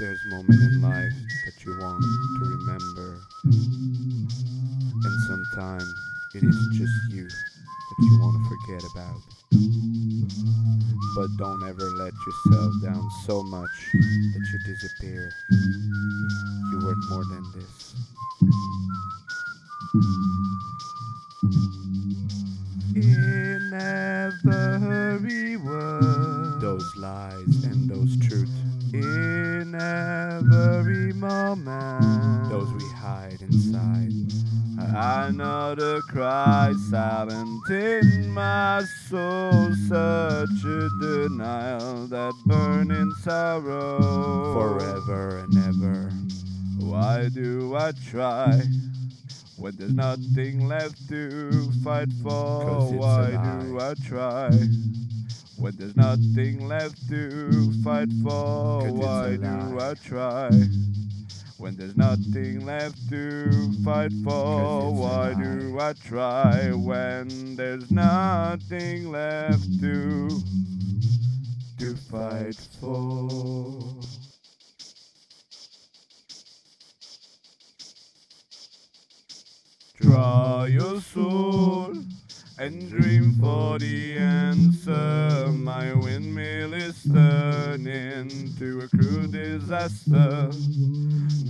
There's moment in life that you want to remember, and sometime it is just you that you want to forget about. But don't ever let yourself down so much that you disappear. You worth more than this. In every moment, those we hide inside. I know Another cry silent in my soul, such a denial that burning sorrow. Forever and ever. Why do I try when there's nothing left to fight for? Why do I try when there's nothing left to fight for, Why do. I try when there's nothing left to fight for, Why do I try when there's nothing left to to fight for? Draw your soul and dream for the answer. My windmill is turning to a cruel disaster.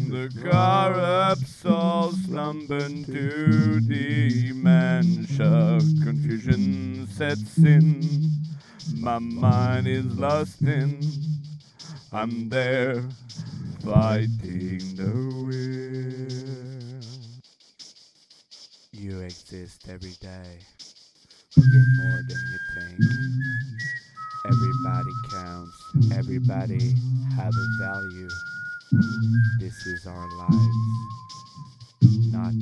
The corrupt soul slumbering to dementia. Confusion sets in. My mind is lost in. I'm there fighting the will. You exist every day. You're more than you think. Everybody counts. Everybody have a value. This is our lives. Not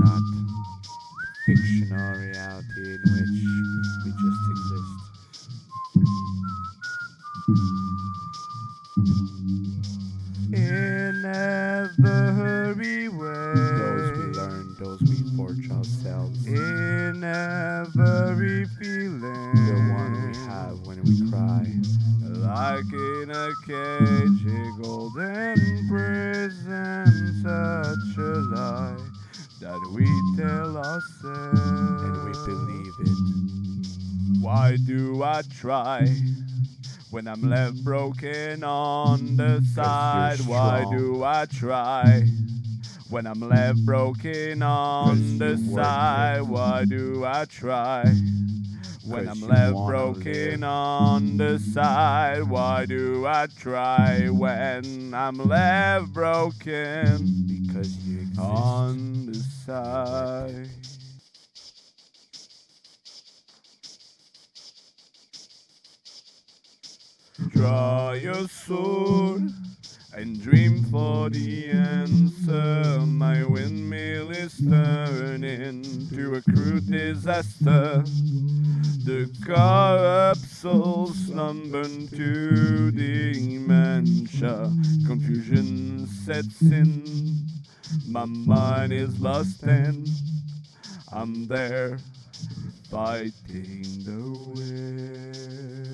not fictional reality in which we just exist. In every feeling, The one we have when we cry. like in a cage, a golden prison, such a lie that we tell ourselves, And we believe it. Why do I try? When I'm left broken on the side, why do I try? When I'm left broken on the side, why do I try? When I'm left broken on the side, why do I try? When I'm left broken Because you exist. on the side. Draw your soul and dream for the answer. My windmill is turning to a crude disaster. The corrupt soul slumbering to dementia. Confusion sets in. My mind is lost and I'm there fighting the will.